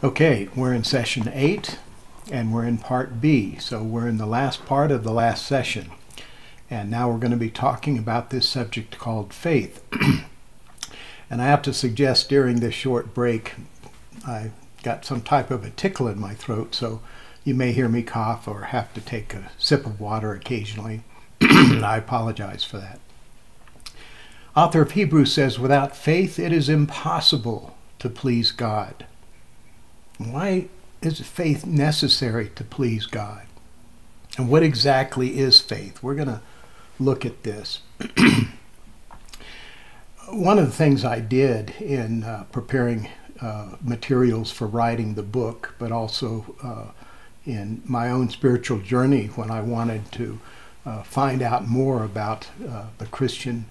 Okay, we're in session 8 and we're in part B. So we're in the last part of the last session. And now we're going to be talking about this subject called faith. and I have to suggest during this short break, I got some type of a tickle in my throat, so you may hear me cough or have to take a sip of water occasionally. And I apologize for that. Author of Hebrews says, Without faith it is impossible to please God. Why is faith necessary to please God? And what exactly is faith? We're going to look at this. One of the things I did in uh, preparing uh, materials for writing the book, but also uh, in my own spiritual journey when I wanted to uh, find out more about uh, the Christian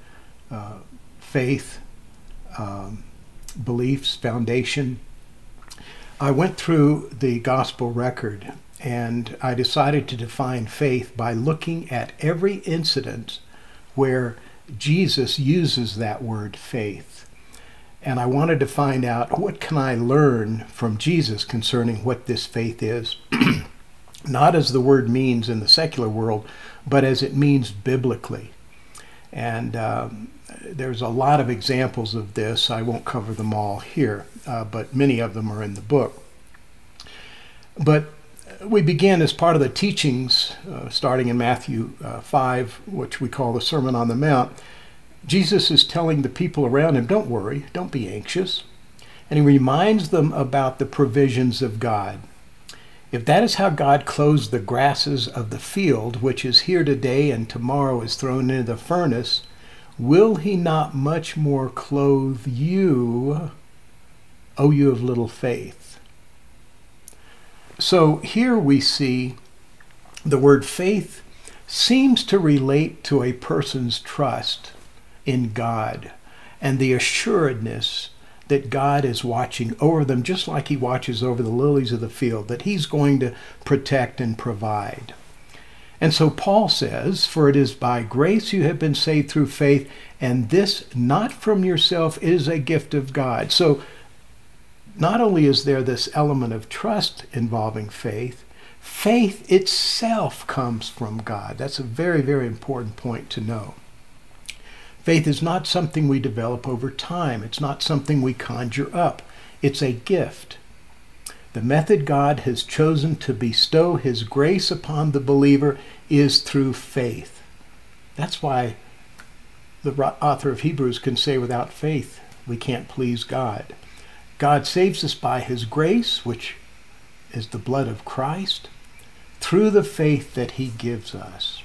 uh, faith, um, beliefs, foundation, I went through the gospel record and I decided to define faith by looking at every incident where Jesus uses that word faith. And I wanted to find out what can I learn from Jesus concerning what this faith is. Not as the word means in the secular world, but as it means biblically. And um, there's a lot of examples of this. I won't cover them all here, uh, but many of them are in the book. But we begin as part of the teachings, uh, starting in Matthew uh, 5, which we call the Sermon on the Mount. Jesus is telling the people around him, don't worry, don't be anxious. And he reminds them about the provisions of God. If that is how God clothes the grasses of the field, which is here today and tomorrow is thrown into the furnace, will he not much more clothe you, O you of little faith? So here we see the word faith seems to relate to a person's trust in God and the assuredness that God is watching over them just like he watches over the lilies of the field, that he's going to protect and provide. And so Paul says, For it is by grace you have been saved through faith, and this not from yourself is a gift of God. So not only is there this element of trust involving faith, faith itself comes from God. That's a very, very important point to know. Faith is not something we develop over time. It's not something we conjure up. It's a gift. The method God has chosen to bestow His grace upon the believer is through faith. That's why the author of Hebrews can say without faith we can't please God. God saves us by His grace, which is the blood of Christ, through the faith that He gives us.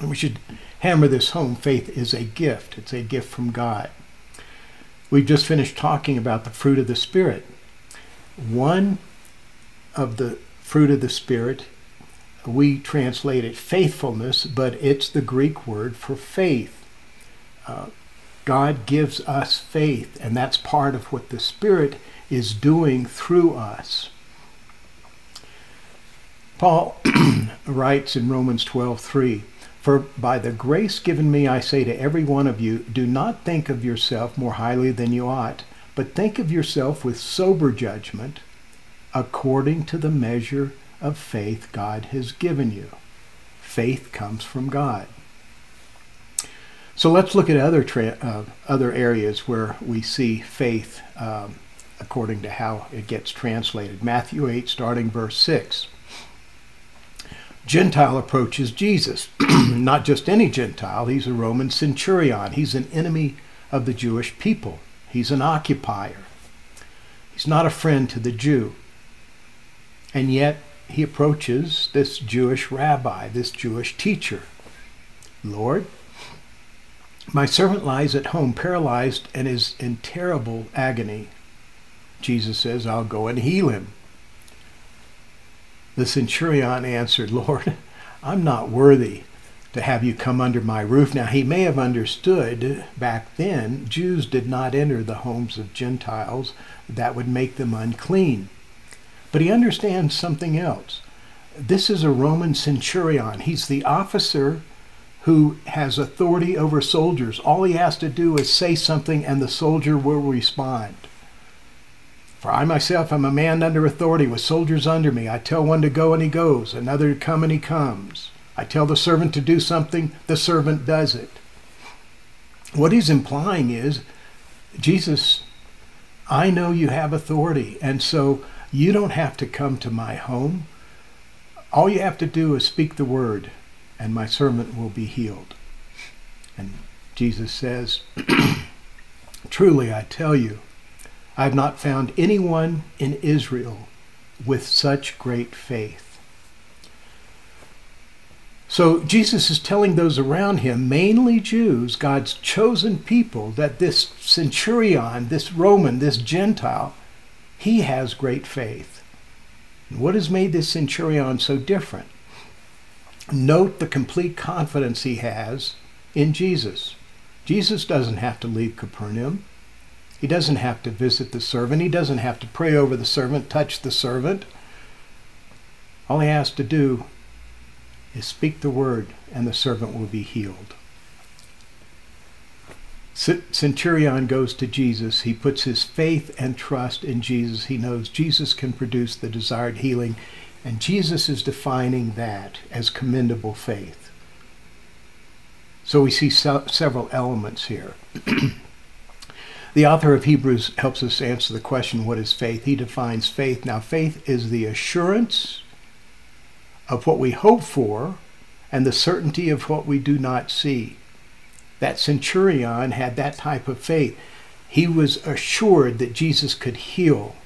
And we should hammer this home faith is a gift, it's a gift from God. We've just finished talking about the fruit of the Spirit. One of the fruit of the Spirit, we translate it faithfulness, but it's the Greek word for faith. Uh, God gives us faith, and that's part of what the Spirit is doing through us. Paul writes in Romans 12:3, "For by the grace given me I say to every one of you, do not think of yourself more highly than you ought, but think of yourself with sober judgment, according to the measure of faith God has given you." Faith comes from God. So let's look at other uh, other areas where we see faith um, according to how it gets translated. Matthew 8, starting verse 6. Gentile approaches Jesus. Not just any Gentile, he's a Roman centurion. He's an enemy of the Jewish people. He's an occupier. He's not a friend to the Jew. And yet he approaches this Jewish rabbi, this Jewish teacher. Lord, my servant lies at home paralyzed and is in terrible agony. Jesus says, I'll go and heal him. The centurion answered, Lord, I'm not worthy to have you come under my roof. Now, he may have understood back then Jews did not enter the homes of Gentiles, that would make them unclean. But he understands something else. This is a Roman centurion. He's the officer who has authority over soldiers. All he has to do is say something and the soldier will respond. For I myself am a man under authority with soldiers under me. I tell one to go and he goes, another to come and he comes. I tell the servant to do something, the servant does it. What he's implying is, Jesus, I know you have authority, and so you don't have to come to my home. All you have to do is speak the word, and my servant will be healed. And Jesus says, Truly I tell you, I have not found anyone in Israel with such great faith. So Jesus is telling those around him, mainly Jews, God's chosen people, that this centurion, this Roman, this Gentile, he has great faith. what has made this centurion so different? Note the complete confidence he has in Jesus. Jesus doesn't have to leave Capernaum. He doesn't have to visit the servant. He doesn't have to pray over the servant, touch the servant. All he has to do is speak the word, and the servant will be healed. Centurion goes to Jesus. He puts his faith and trust in Jesus. He knows Jesus can produce the desired healing, and Jesus is defining that as commendable faith. So we see several elements here. The author of Hebrews helps us answer the question, what is faith? He defines faith. Now, faith is the assurance of what we hope for and the certainty of what we do not see. That centurion had that type of faith. He was assured that Jesus could heal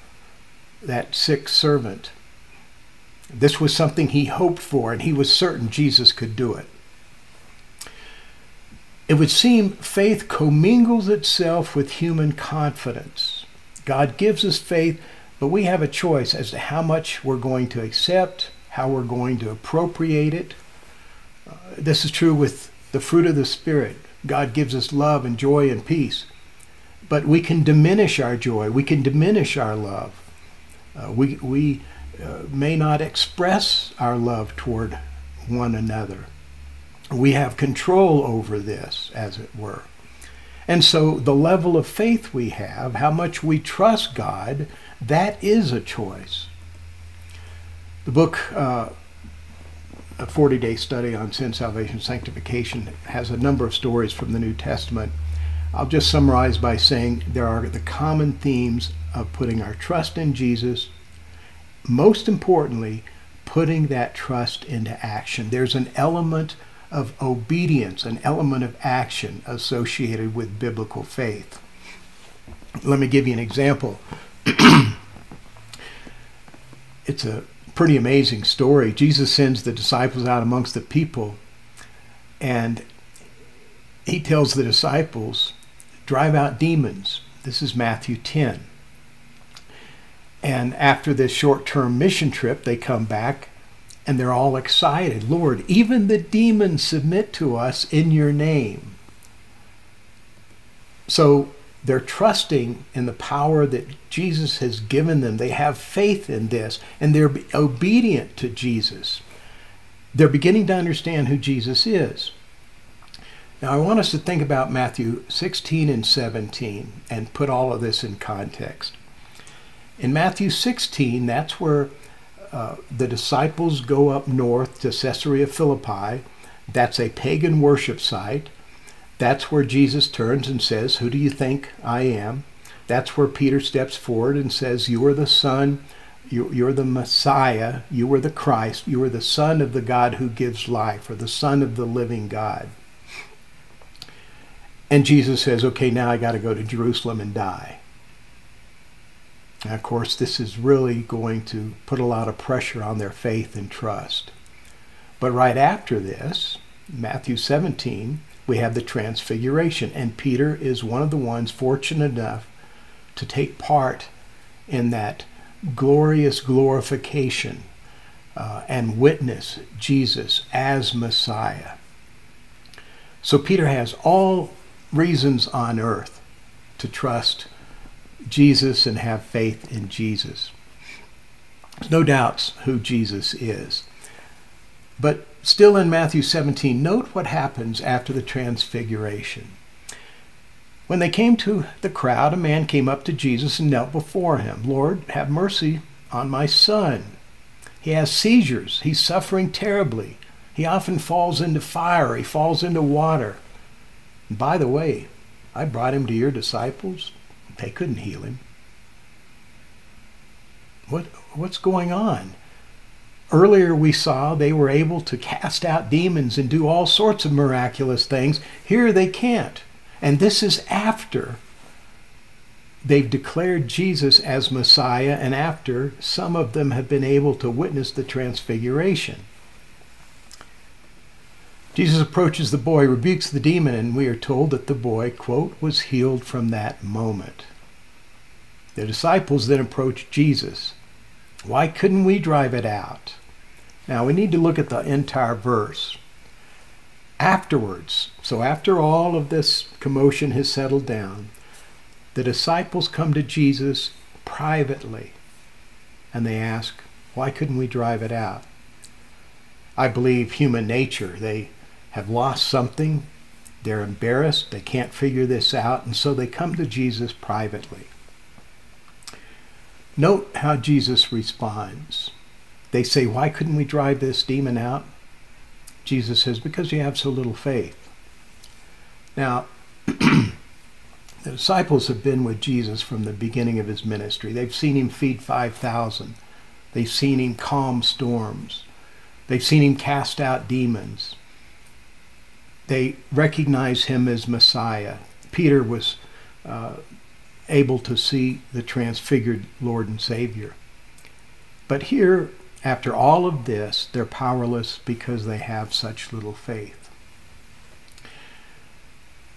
that sick servant. This was something he hoped for, and he was certain Jesus could do it. It would seem faith commingles itself with human confidence. God gives us faith, but we have a choice as to how much we're going to accept, how we're going to appropriate it. Uh, this is true with the fruit of the Spirit. God gives us love and joy and peace. But we can diminish our joy, we can diminish our love. Uh, we we uh, may not express our love toward one another we have control over this, as it were. And so the level of faith we have, how much we trust God, that is a choice. The book, uh, A 40 Day Study on Sin, Salvation, Sanctification, has a number of stories from the New Testament. I'll just summarize by saying there are the common themes of putting our trust in Jesus, most importantly, putting that trust into action. There's an element of obedience, an element of action associated with biblical faith. Let me give you an example. it's a pretty amazing story. Jesus sends the disciples out amongst the people, and he tells the disciples, drive out demons. This is Matthew 10. And after this short term mission trip, they come back and they're all excited. Lord, even the demons submit to us in your name. So they're trusting in the power that Jesus has given them. They have faith in this, and they're obedient to Jesus. They're beginning to understand who Jesus is. Now, I want us to think about Matthew 16 and 17 and put all of this in context. In Matthew 16, that's where uh, the disciples go up north to Caesarea Philippi. That's a pagan worship site. That's where Jesus turns and says, Who do you think I am? That's where Peter steps forward and says, You are the Son, you, are the Messiah, you are the Christ, you are the Son of the God who gives life, or the Son of the living God. And Jesus says, Okay, now I got to go to Jerusalem and die. And of course, this is really going to put a lot of pressure on their faith and trust. But right after this, Matthew 17, we have the transfiguration. And Peter is one of the ones fortunate enough to take part in that glorious glorification uh, and witness Jesus as Messiah. So Peter has all reasons on earth to trust Jesus and have faith in Jesus. There's no doubts who Jesus is. But still in Matthew 17, note what happens after the transfiguration. When they came to the crowd, a man came up to Jesus and knelt before him. Lord, have mercy on my son. He has seizures. He's suffering terribly. He often falls into fire. He falls into water. And by the way, I brought him to your disciples. They couldn't heal him. What, what's going on? Earlier, we saw they were able to cast out demons and do all sorts of miraculous things. Here, they can't. And this is after they've declared Jesus as Messiah and after some of them have been able to witness the transfiguration. Jesus approaches the boy, rebukes the demon, and we are told that the boy, quote, was healed from that moment. The disciples then approach Jesus. Why couldn't we drive it out? Now we need to look at the entire verse afterwards, so after all of this commotion has settled down, the disciples come to Jesus privately and they ask, Why couldn't we drive it out? I believe human nature. They have lost something, they're embarrassed, they can't figure this out, and so they come to Jesus privately. Note how Jesus responds. They say, Why couldn't we drive this demon out? Jesus says, because you have so little faith. Now, the disciples have been with Jesus from the beginning of his ministry. They've seen him feed 5,000. They've seen him calm storms. They've seen him cast out demons. They recognize him as Messiah. Peter was uh, able to see the transfigured Lord and Savior. But here, after all of this, they're powerless because they have such little faith.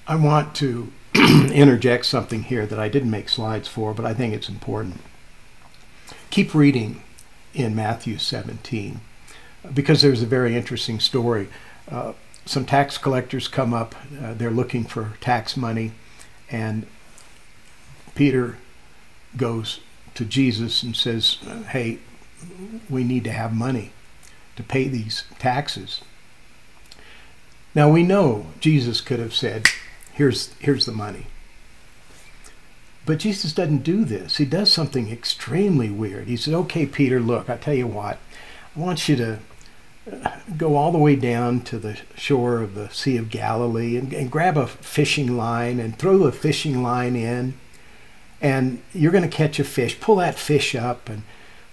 I want to interject something here that I didn't make slides for, but I think it's important. Keep reading in Matthew 17 because there's a very interesting story. Uh, some tax collectors come up, uh, they're looking for tax money, and Peter goes to Jesus and says, Hey, we need to have money to pay these taxes. Now we know Jesus could have said, here's, here's the money. But Jesus doesn't do this. He does something extremely weird. He says, okay, Peter, look, I tell you what, I want you to uh, go all the way down to the shore of the Sea of Galilee and, and grab a fishing line and throw a fishing line in. And you're going to catch a fish. Pull that fish up and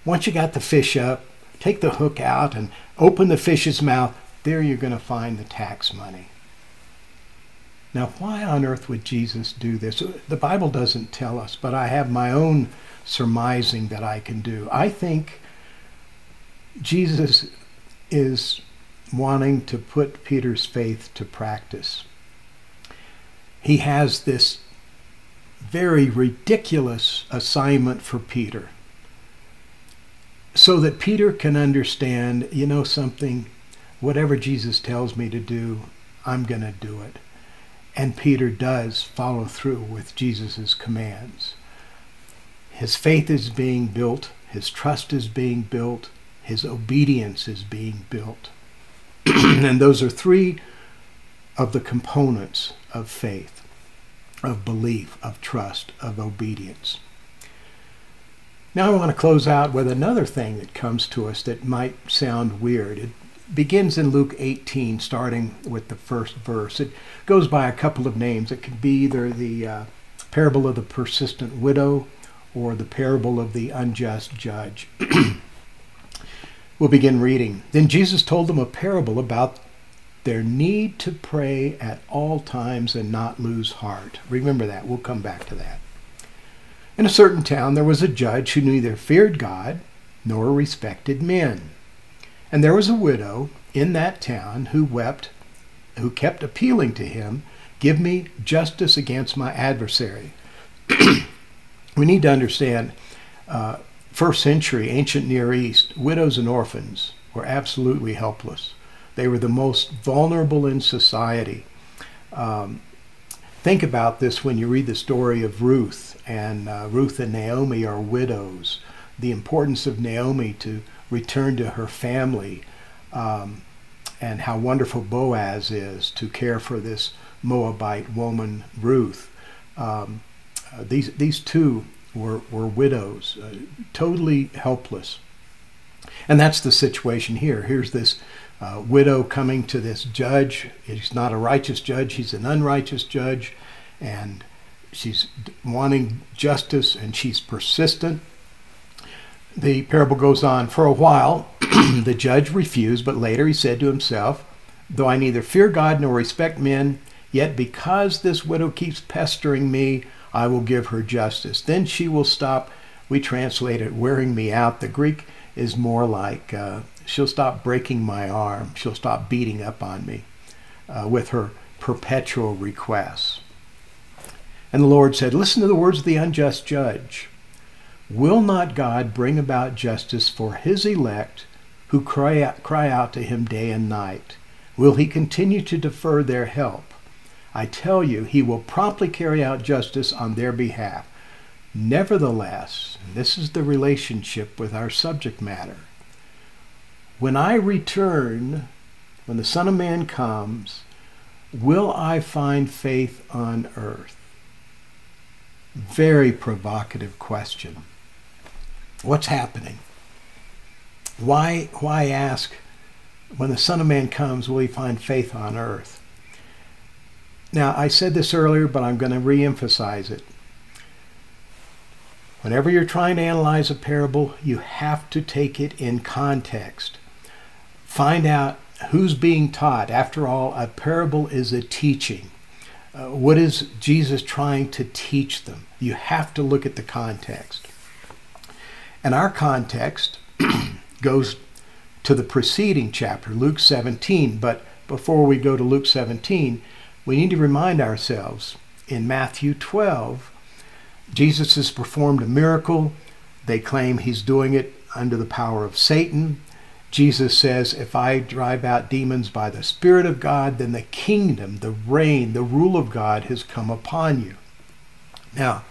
once you got the fish up, take the hook out and open the fish's mouth. There you're going to find the tax money. Now, why on earth would Jesus do this? The Bible doesn't tell us, but I have my own surmising that I can do. I think Jesus is wanting to put Peter's faith to practice. He has this very ridiculous assignment for Peter so that Peter can understand, you know something, whatever Jesus tells me to do, I'm going to do it. And Peter does follow through with Jesus' commands. His faith is being built, his trust is being built, his obedience is being built. and those are three of the components of faith, of belief, of trust, of obedience. Now I want to close out with another thing that comes to us that might sound weird. It begins in Luke 18, starting with the first verse. It goes by a couple of names. It could be either the uh, parable of the persistent widow or the parable of the unjust judge. we'll begin reading. Then Jesus told them a parable about their need to pray at all times and not lose heart. Remember that. We'll come back to that. In a certain town there was a judge who neither feared God nor respected men. And there was a widow in that town who wept, who kept appealing to him, Give me justice against my adversary. we need to understand uh, first century ancient Near East, widows and orphans were absolutely helpless. They were the most vulnerable in society. Um, think about this when you read the story of Ruth, and uh, Ruth and Naomi are widows. The importance of Naomi to return to her family, um, and how wonderful Boaz is to care for this Moabite woman, Ruth. Um, uh, these these two were were widows, uh, totally helpless, and that's the situation here. Here's this uh, widow coming to this judge. He's not a righteous judge; he's an unrighteous judge, and she's wanting justice, and she's persistent. The parable goes on for a while. the judge refused, but later he said to himself, Though I neither fear God nor respect men, yet because this widow keeps pestering me, I will give her justice. Then she will stop. We translate it wearing me out. The Greek is more like uh, she'll stop breaking my arm. She'll stop beating up on me uh, with her perpetual requests. And the Lord said, Listen to the words of the unjust judge. Will not God bring about justice for his elect who cry out, cry out to him day and night? Will he continue to defer their help? I tell you, he will promptly carry out justice on their behalf. Nevertheless, this is the relationship with our subject matter. When I return, when the Son of Man comes, will I find faith on earth? Very provocative question. What's happening? Why, why ask, when the Son of Man comes, will he find faith on earth? Now, I said this earlier, but I'm going to re-emphasize it. Whenever you're trying to analyze a parable, you have to take it in context. Find out who's being taught. After all, a parable is a teaching. Uh, what is Jesus trying to teach them? You have to look at the context. And our context goes to the preceding chapter, Luke 17. But before we go to Luke 17, we need to remind ourselves in Matthew 12, Jesus has performed a miracle. They claim he's doing it under the power of Satan. Jesus says, If I drive out demons by the Spirit of God, then the kingdom, the reign, the rule of God has come upon you. Now,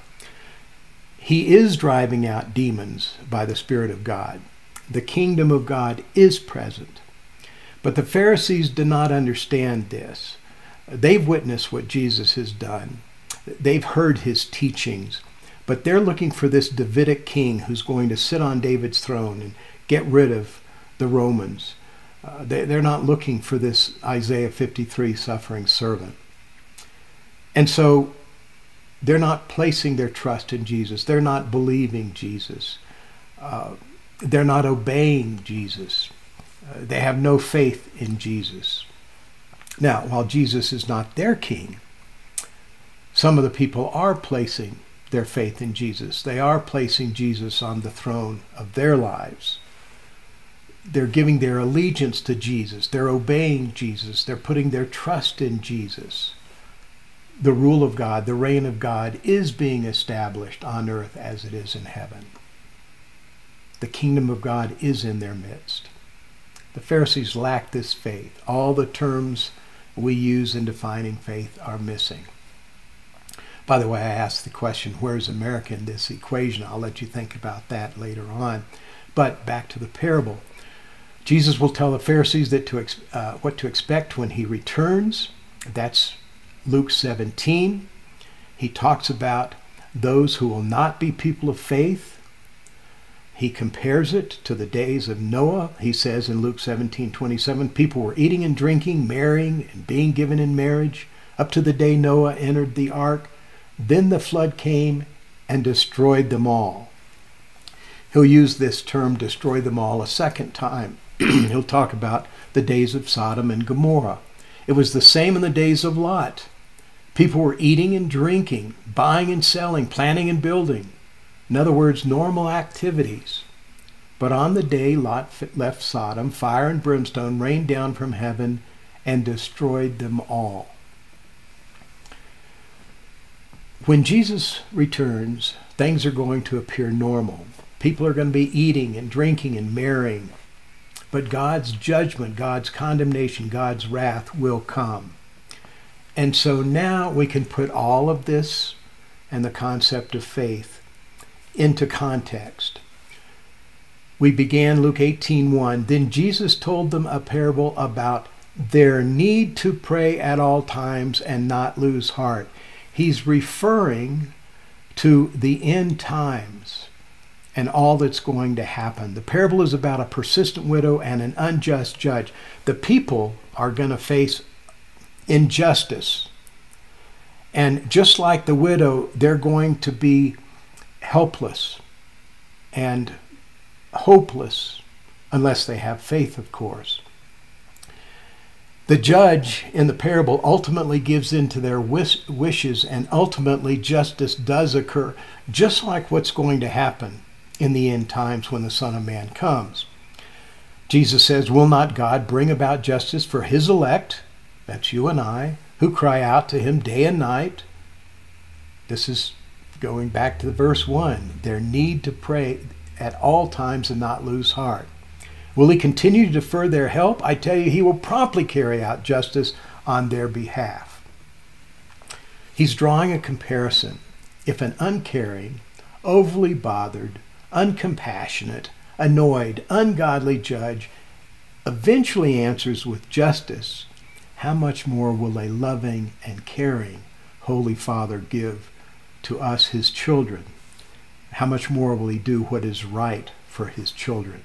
he is driving out demons by the Spirit of God. The kingdom of God is present. But the Pharisees do not understand this. They've witnessed what Jesus has done, they've heard his teachings, but they're looking for this Davidic king who's going to sit on David's throne and get rid of the Romans. Uh, they, they're not looking for this Isaiah 53 suffering servant. And so they're not placing their trust in Jesus. They're not believing Jesus. Uh, they're not obeying Jesus. Uh, they have no faith in Jesus. Now, while Jesus is not their king, some of the people are placing their faith in Jesus. They are placing Jesus on the throne of their lives. They're giving their allegiance to Jesus. They're obeying Jesus. They're putting their trust in Jesus the rule of God, the reign of God, is being established on earth as it is in heaven. The kingdom of God is in their midst. The Pharisees lack this faith. All the terms we use in defining faith are missing. By the way, I asked the question, where's America in this equation? I'll let you think about that later on. But back to the parable. Jesus will tell the Pharisees that to uh, what to expect when he returns. That's Luke 17, he talks about those who will not be people of faith. He compares it to the days of Noah. He says in Luke 17, 27, people were eating and drinking, marrying, and being given in marriage up to the day Noah entered the ark. Then the flood came and destroyed them all. He'll use this term, destroy them all, a second time. He'll talk about the days of Sodom and Gomorrah. It was the same in the days of Lot. People were eating and drinking, buying and selling, planning and building. In other words, normal activities. But on the day Lot left Sodom, fire and brimstone rained down from heaven and destroyed them all. When Jesus returns, things are going to appear normal. People are going to be eating and drinking and marrying, but God's judgment, God's condemnation, God's wrath will come. And so now we can put all of this and the concept of faith into context. We began Luke 18:1. Then Jesus told them a parable about their need to pray at all times and not lose heart. he's referring to the end times and all that's going to happen. The parable is about a persistent widow and an unjust judge. The people are going to face injustice. And just like the widow, they're going to be helpless and hopeless unless they have faith, of course. The judge in the parable ultimately gives in to their wish, wishes, and ultimately justice does occur, just like what's going to happen in the end times when the Son of Man comes. Jesus says, Will not God bring about justice for his elect, that's you and I, who cry out to him day and night? This is going back to the verse 1 their need to pray at all times and not lose heart. Will he continue to defer their help? I tell you, he will promptly carry out justice on their behalf. He's drawing a comparison. If an uncaring, overly bothered, uncompassionate, annoyed, ungodly judge eventually answers with justice, how much more will a loving and caring Holy Father give to us, his children? How much more will he do what is right for his children?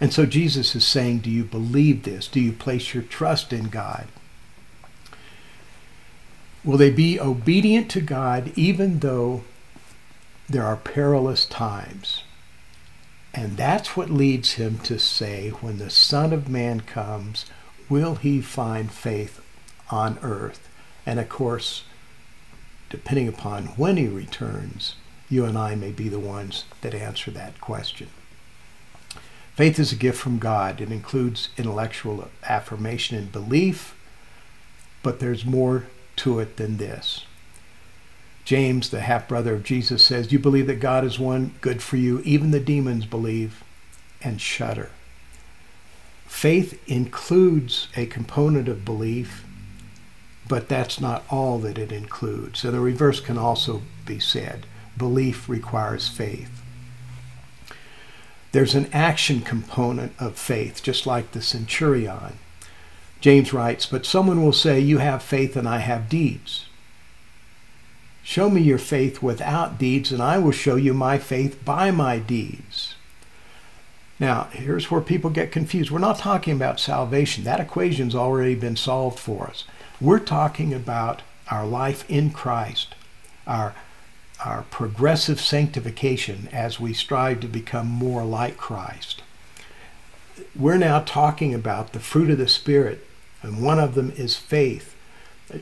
And so Jesus is saying, Do you believe this? Do you place your trust in God? Will they be obedient to God even though there are perilous times. And that's what leads him to say, when the Son of Man comes, will he find faith on earth? And of course, depending upon when he returns, you and I may be the ones that answer that question. Faith is a gift from God. It includes intellectual affirmation and belief, but there's more to it than this. James, the half brother of Jesus, says, You believe that God is one, good for you. Even the demons believe and shudder. Faith includes a component of belief, but that's not all that it includes. So the reverse can also be said belief requires faith. There's an action component of faith, just like the centurion. James writes, But someone will say, You have faith and I have deeds. Show me your faith without deeds, and I will show you my faith by my deeds. Now, here's where people get confused. We're not talking about salvation. That equation's already been solved for us. We're talking about our life in Christ, our, our progressive sanctification as we strive to become more like Christ. We're now talking about the fruit of the Spirit, and one of them is faith.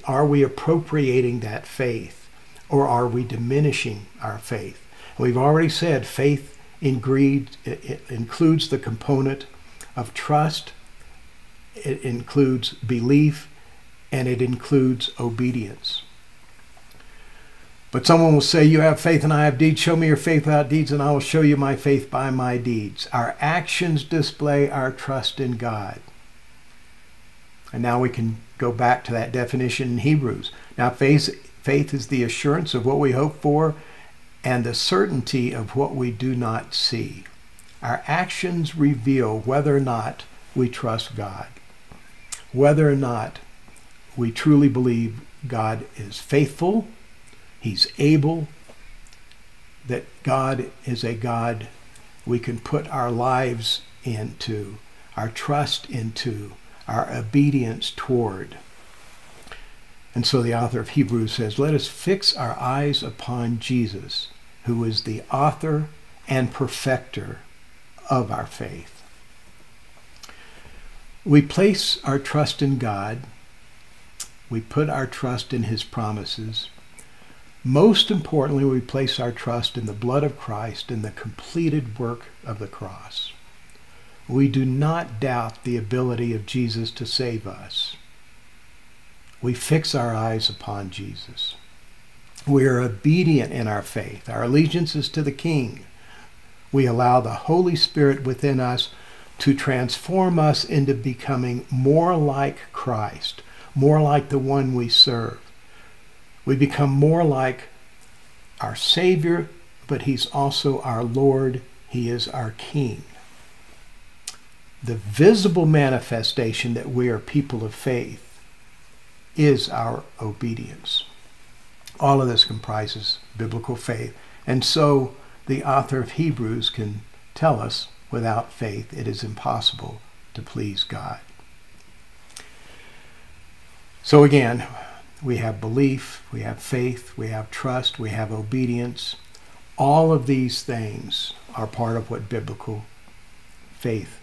Are we appropriating that faith? Or are we diminishing our faith? We've already said faith in Greek includes the component of trust, it includes belief, and it includes obedience. But someone will say, You have faith and I have deeds. Show me your faith without deeds, and I will show you my faith by my deeds. Our actions display our trust in God. And now we can go back to that definition in Hebrews. Now, faith, Faith is the assurance of what we hope for and the certainty of what we do not see. Our actions reveal whether or not we trust God, whether or not we truly believe God is faithful, He's able, that God is a God we can put our lives into, our trust into, our obedience toward. And so the author of Hebrews says, Let us fix our eyes upon Jesus, who is the author and perfecter of our faith. We place our trust in God. We put our trust in his promises. Most importantly, we place our trust in the blood of Christ and the completed work of the cross. We do not doubt the ability of Jesus to save us we fix our eyes upon Jesus. We are obedient in our faith. Our allegiance is to the King. We allow the Holy Spirit within us to transform us into becoming more like Christ, more like the one we serve. We become more like our Savior, but He's also our Lord. He is our King. The visible manifestation that we are people of faith is our obedience. All of this comprises biblical faith. And so the author of Hebrews can tell us without faith it is impossible to please God. So again, we have belief, we have faith, we have trust, we have obedience. All of these things are part of what biblical faith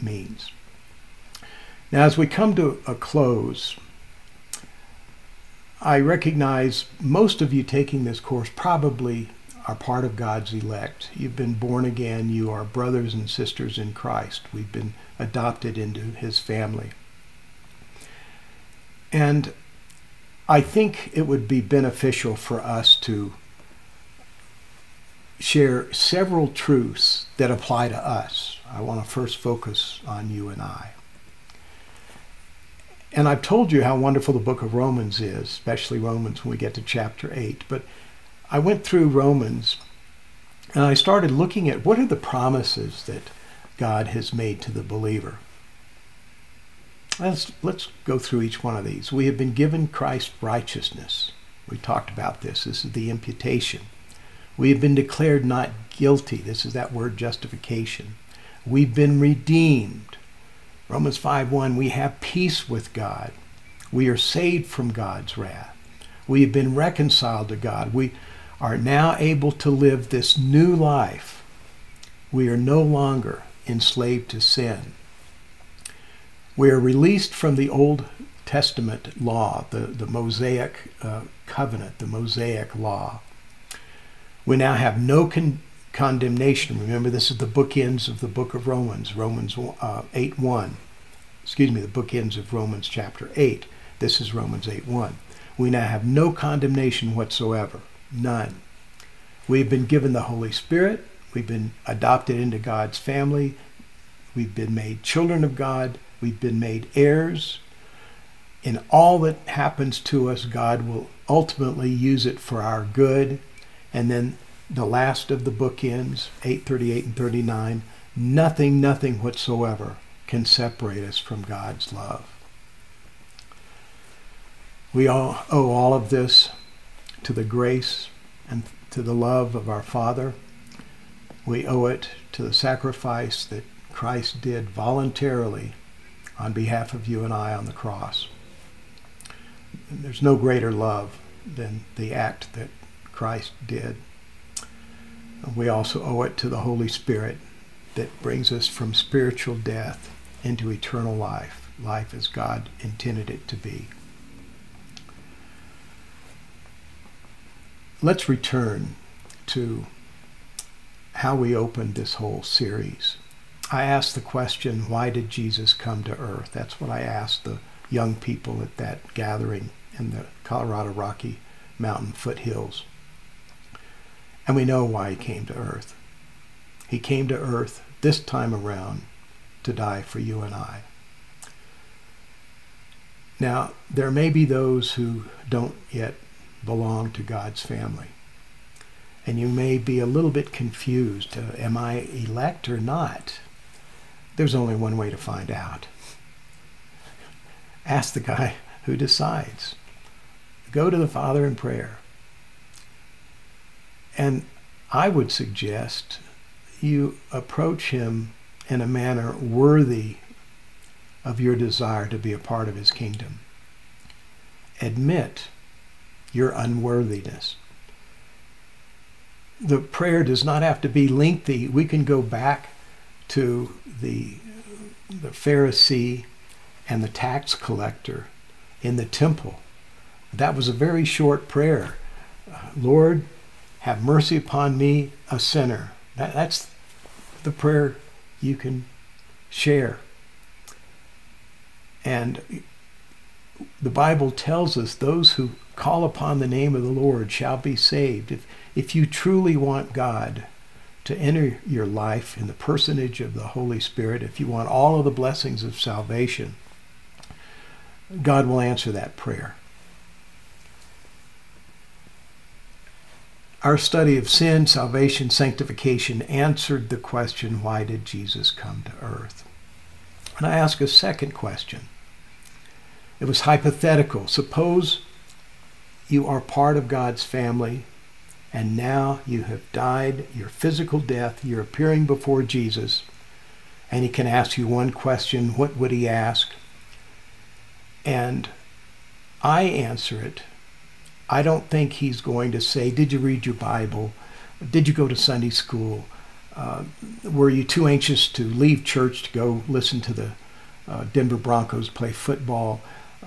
means. Now, as we come to a close, I recognize most of you taking this course probably are part of God's elect. You've been born again. You are brothers and sisters in Christ. We've been adopted into his family. And I think it would be beneficial for us to share several truths that apply to us. I want to first focus on you and I. And I've told you how wonderful the book of Romans is, especially Romans when we get to chapter 8. But I went through Romans and I started looking at what are the promises that God has made to the believer. Let's, let's go through each one of these. We have been given Christ's righteousness. We talked about this. This is the imputation. We have been declared not guilty. This is that word justification. We've been redeemed. Romans 5:1 we have peace with God. We are saved from God's wrath. We have been reconciled to God. We are now able to live this new life. We are no longer enslaved to sin. We are released from the Old Testament law, the, the Mosaic uh, covenant, the Mosaic law. We now have no con- condemnation. Remember, this is the bookends of the book of Romans, Romans uh, 8 1. Excuse me, the bookends of Romans chapter 8. This is Romans 8 1. We now have no condemnation whatsoever. None. We've been given the Holy Spirit. We've been adopted into God's family. We've been made children of God. We've been made heirs. In all that happens to us, God will ultimately use it for our good. And then the last of the bookends, 838 and 39, nothing, nothing whatsoever can separate us from God's love. We all owe all of this to the grace and to the love of our Father. We owe it to the sacrifice that Christ did voluntarily on behalf of you and I on the cross. There's no greater love than the act that Christ did. We also owe it to the Holy Spirit that brings us from spiritual death into eternal life, life as God intended it to be. Let's return to how we opened this whole series. I asked the question, why did Jesus come to earth? That's what I asked the young people at that gathering in the Colorado Rocky Mountain foothills. And we know why he came to earth. He came to earth this time around to die for you and I. Now, there may be those who don't yet belong to God's family. And you may be a little bit confused. Uh, am I elect or not? There's only one way to find out. Ask the guy who decides. Go to the Father in prayer. And I would suggest you approach him in a manner worthy of your desire to be a part of his kingdom. Admit your unworthiness. The prayer does not have to be lengthy. We can go back to the, the Pharisee and the tax collector in the temple. That was a very short prayer. Uh, Lord, have mercy upon me, a sinner. That, that's the prayer you can share. And the Bible tells us those who call upon the name of the Lord shall be saved. If, if you truly want God, to enter your life in the personage of the Holy Spirit, if you want all of the blessings of salvation, God will answer that prayer. Our study of sin, salvation, sanctification answered the question, why did Jesus come to earth? And I ask a second question. It was hypothetical. Suppose you are part of God's family, and now you have died your physical death. You're appearing before Jesus, and he can ask you one question. What would he ask? And I answer it. I don't think he's going to say, Did you read your Bible? Did you go to Sunday school? Uh, were you too anxious to leave church to go listen to the uh, Denver Broncos play football?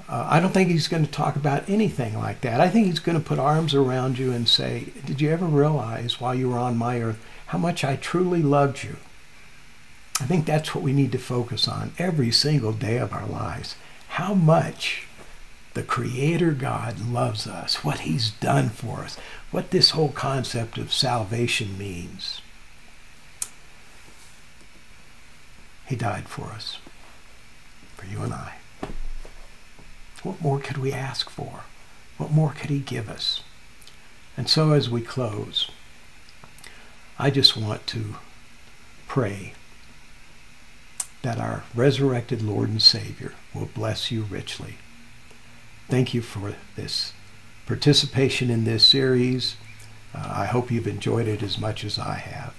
Uh, I don't think he's going to talk about anything like that. I think he's going to put arms around you and say, Did you ever realize while you were on my earth how much I truly loved you? I think that's what we need to focus on every single day of our lives. How much the Creator God loves us, what He's done for us, what this whole concept of salvation means. He died for us, for you and I. What more could we ask for? What more could he give us? And so as we close, I just want to pray that our resurrected Lord and Savior will bless you richly. Thank you for this participation in this series. Uh, I hope you've enjoyed it as much as I have.